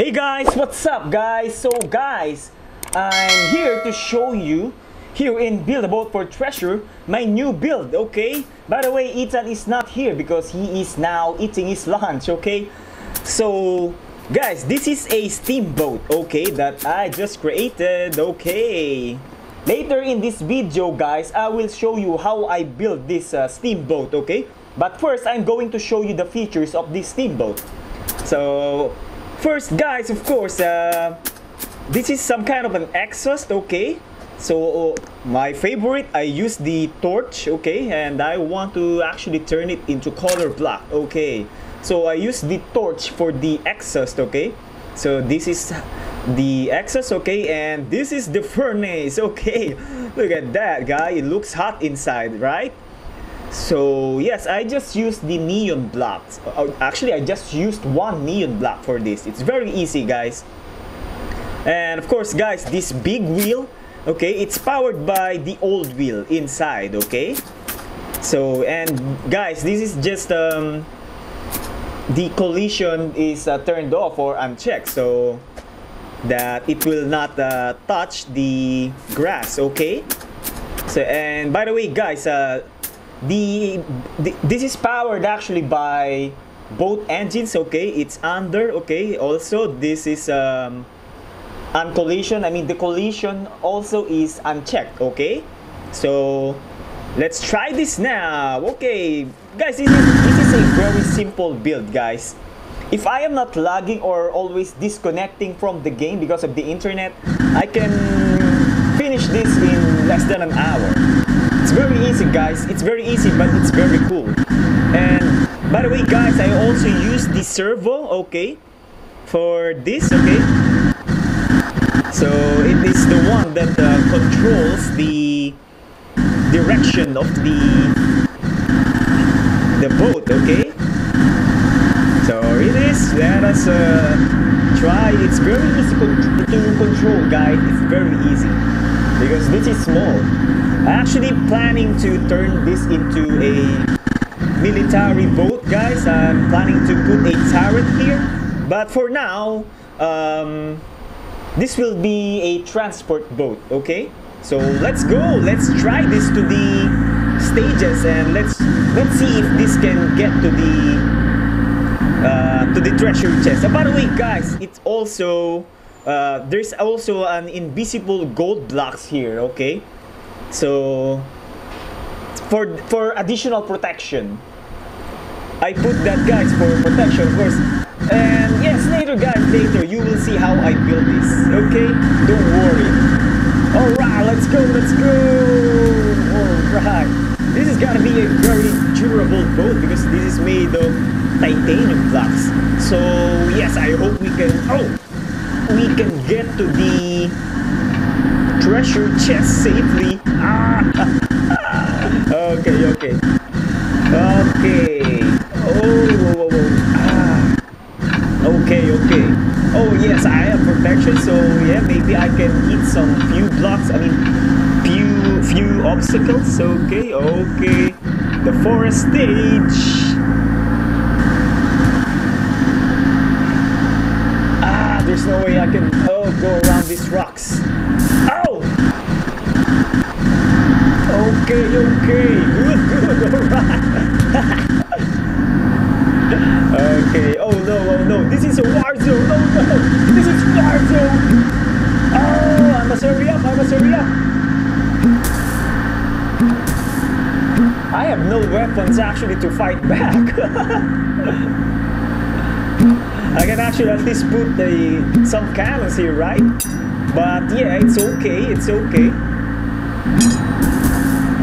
Hey guys, what's up guys? So guys, I'm here to show you here in Build a Boat for Treasure my new build, okay? By the way, Ethan is not here because he is now eating his lunch, okay? So guys, this is a steamboat, okay, that I just created, okay? Later in this video guys, I will show you how I built this uh, steamboat, okay? But first, I'm going to show you the features of this steamboat. So, first guys, of course, uh, this is some kind of an exhaust, okay? So, my favorite, I use the torch, okay? And I want to actually turn it into color black, okay? So, I use the torch for the exhaust, okay? So, this is the exhaust, okay? And this is the furnace, okay? Look at that, guy. It looks hot inside, right? So yes, I just used the neon blocks. Uh, actually, I just used one neon block for this. It's very easy, guys. And of course, guys, this big wheel, okay, it's powered by the old wheel inside, okay? So, and guys, this is just, um, the collision is uh, turned off or unchecked, so that it will not uh, touch the grass, okay? So, and by the way, guys, uh, the, the this is powered actually by both engines okay? It's under okay? Also this is um on collision i mean the collision also is unchecked okay? So let's try this now okay? Guys this is this is a very simple build guys. If i am not lagging or always disconnecting from the game because of the internet i can finish this in less than an hour it's very easy guys, it's very easy but it's very cool. And by the way guys, I also use the servo, okay, for this, okay. So it is the one that uh, controls the direction of the the boat, okay. So it is, let us uh, try, it's very easy to control guys, it's very easy because this is small actually planning to turn this into a military boat guys. I'm planning to put a turret here. But for now um, this will be a transport boat okay? So let's go. Let's try this to the stages and let's let's see if this can get to the uh, to the treasure chest. By the way guys it's also uh, there's also an invisible gold blocks here okay so for for additional protection, I put that guys for protection of course. And yes, later guys, later you will see how I build this. Okay, don't worry. All right, let's go, let's go. All right, this is gonna be a very durable boat because this is made of titanium blocks. So yes, I hope we can. Oh, we can get to the treasure chest safely. Ah. okay, okay. Okay. Oh, whoa, whoa, whoa. Ah. Okay, okay. Oh, yes, I have protection, so yeah, maybe I can hit some few blocks. I mean, few few obstacles. Okay, okay. The forest stage. Ah, there's no way I can oh go around these rocks. Okay, okay. Good, good, alright. okay, oh no, oh no. This is a war zone. Oh no, this is war zone. Oh, I must hurry up, I must hurry up. I have no weapons actually to fight back. I can actually at least put the, some cannons here, right? But yeah, it's okay, it's okay.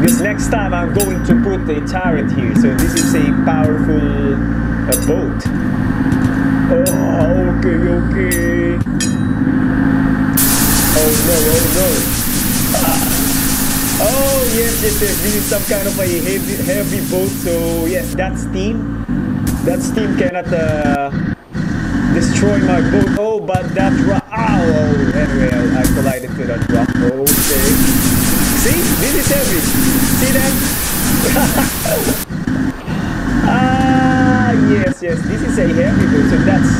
Because next time I'm going to put a turret here. So this is a powerful uh, boat. Oh, okay, okay. Oh no, oh no. Ah. Oh yes, yes, yes. This is some kind of a heavy, heavy boat. So yes, that steam, that steam cannot uh, destroy my boat. Oh, but that rock. Oh, anyway, I, I collided to that rock. Okay. See? This is heavy. See that? ah, yes, yes. This is a heavy boat. So that's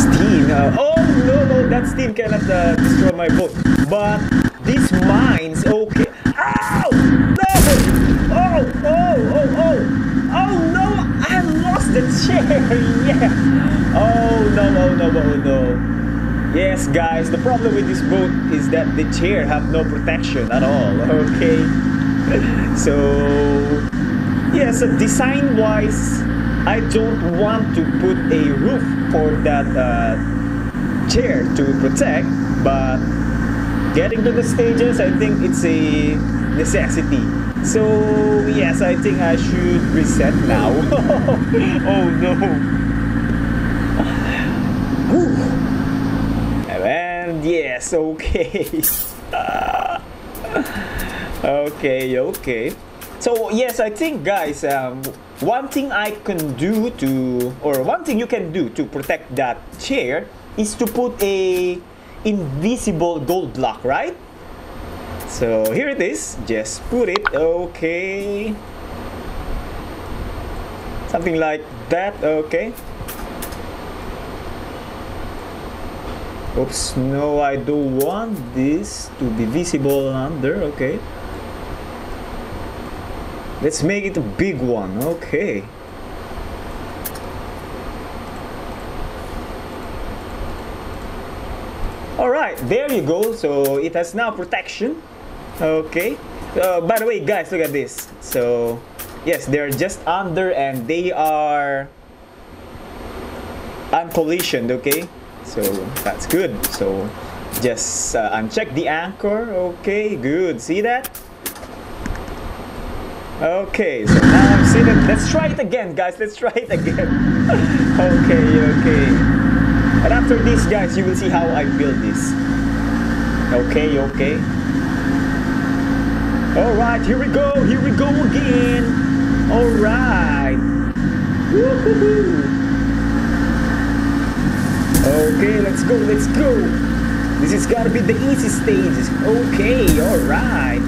steam. Uh, oh no, no, that steam cannot uh, destroy my boat. But these mines, okay. Ow! No! Oh, oh, oh, oh! Oh no! I lost the chair! yeah! Oh no, oh no, oh no. Yes, guys, the problem with this boat is that the chair have no protection at all, okay? so, yeah, so design-wise, I don't want to put a roof for that uh, chair to protect, but getting to the stages, I think it's a necessity. So yes, I think I should reset now. oh no. And yes, okay. okay, okay. So yes, I think guys, um, one thing I can do to, or one thing you can do to protect that chair is to put a invisible gold block, right? So here it is, just put it, okay. Something like that, okay. Oops, no, I don't want this to be visible under, okay. Let's make it a big one. Okay. Alright, there you go. So it has now protection. Okay. Uh, by the way, guys, look at this. So, yes, they're just under and they are uncollisioned, okay? So, that's good. So, just uh, uncheck the anchor. Okay, good. See that? Okay, so now I'm seated. Let's try it again, guys. Let's try it again. okay, okay. And after this, guys, you will see how I build this. Okay, okay. Alright, here we go. Here we go again. Alright. Okay, let's go, let's go. This is gotta be the easy stages. Okay, alright.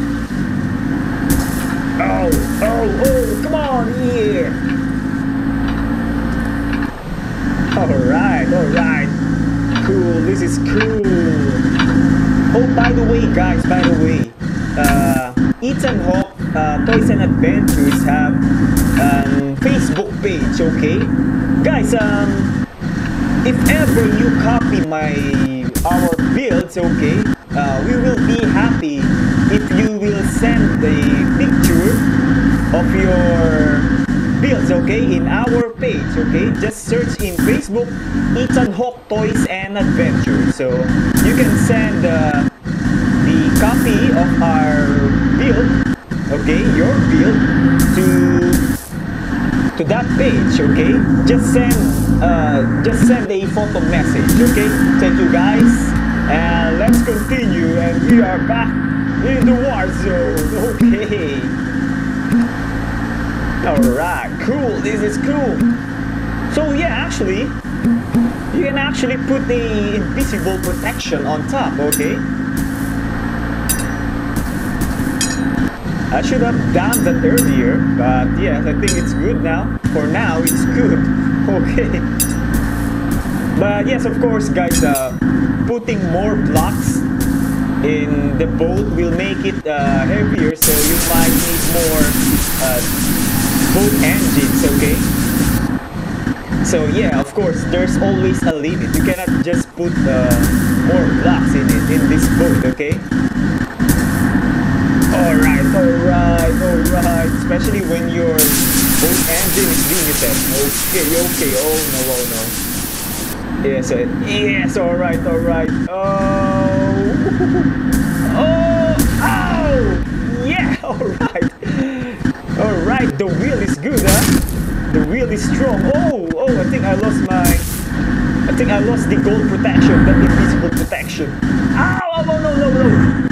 Oh, oh, oh, come on, yeah. Alright, alright. Cool, this is cool. Oh, by the way, guys, by the way, uh, Ethan Hawke uh, Toys and Adventures have a Facebook page, okay? Guys, um, if ever you copy my our builds, okay, uh, we will be happy if you will send the picture of your builds, okay, in our page, okay? Just search in Facebook, Ethan Hawke Toys and Adventures. So you can send uh, the copy of our build, okay, your build, to to that page, okay? Just send uh, just send a photo message, okay? Thank you guys, and let's continue. And we are back in the war zone. Okay. Alright, cool. This is cool. So yeah, actually, you can actually put the invisible protection on top, okay? I should have done that earlier, but yes, I think it's good now. For now, it's good. Okay. But yes, of course, guys, uh, putting more blocks in the boat will make it uh, heavier so you might need more uh, boat engines okay so yeah of course there's always a limit you cannot just put uh, more blocks in it in this boat okay alright alright especially when your boat engine is limited okay okay oh no oh no Yes, uh, yes, alright, alright. Oh, oh, oh, yeah, alright. Alright, the wheel is good, huh? The wheel is strong. Oh, oh, I think I lost my, I think I lost the gold protection, the invisible protection. Ow, oh, no, no, no, no.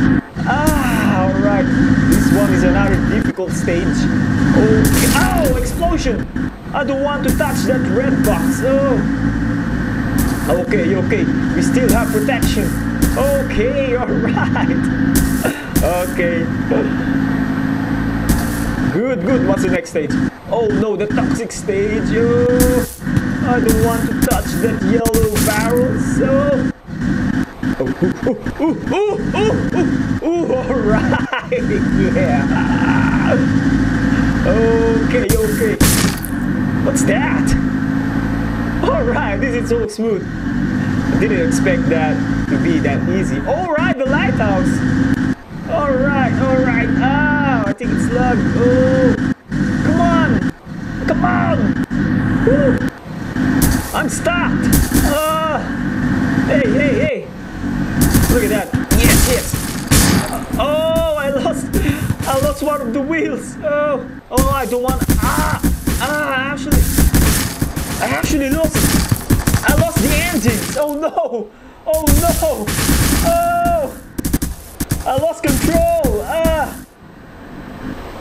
Ah. This one is another difficult stage. Okay. Oh, explosion. I don't want to touch that red box. Oh. Okay, okay. We still have protection. Okay, alright. okay. Good, good. What's the next stage? Oh no, the toxic stage. Oh, I don't want to touch that yellow barrel. So. Ooh, ooh, ooh, ooh, ooh, ooh, all right, yeah. Okay, okay. What's that? All right, this is so smooth. I didn't expect that to be that easy. All right, the lighthouse. All right, all right. Ah, I think it's lugged. Oh, come on, come on. Woo. I'm stopped. Ah, hey, hey, hey. Look at that. Yes, yes. Oh, I lost. I lost one of the wheels. Oh, oh, I don't want. Ah, ah, I actually, I actually lost. I lost the engines. Oh no. Oh no. Oh, I lost control. Ah.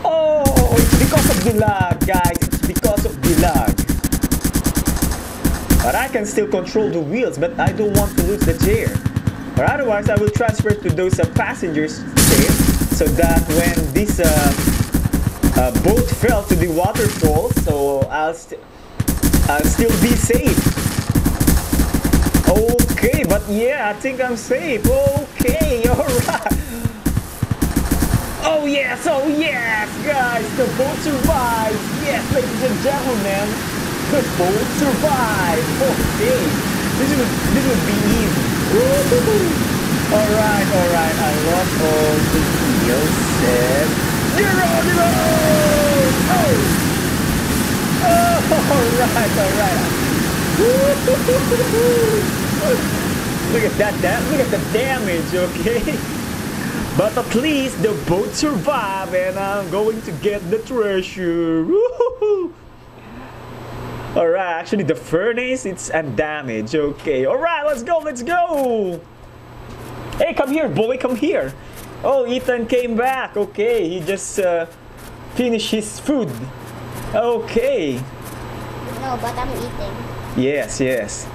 Oh, it's because of the lag, guys. It's because of the lag. But I can still control the wheels, but I don't want to lose the chair. Or otherwise, I will transfer to those uh, passengers chair so that when this uh, uh, boat fell to the waterfall, so I'll, st I'll still be safe. Okay, but yeah, I think I'm safe. Okay, alright. Oh yes, oh yes, guys, the boat survived. Yes, ladies and gentlemen, the boat survived. Okay, this would this would be easy. All right, all right. I love all the zero, zero. Oh, oh, all right, all right. Look at that, that. Look at the damage. Okay. But at least the boat survived and I'm going to get the treasure. Alright, actually the furnace it's undamaged. Okay, alright, let's go, let's go. Hey, come here, boy, come here. Oh, Ethan came back. Okay, he just uh, finished his food. Okay. No, but I'm eating. Yes, yes.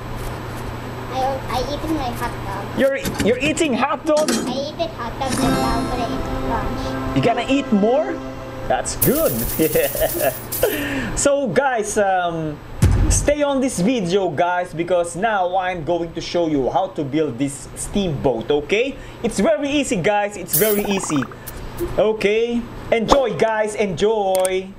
I I eaten my hot dog. You're you're eating hot dog? I eat hot dog and now I'm gonna eat lunch. You gonna eat more? That's good. Yeah. So guys, um, stay on this video guys because now I'm going to show you how to build this steamboat, okay? It's very easy guys, it's very easy. Okay, enjoy guys, enjoy.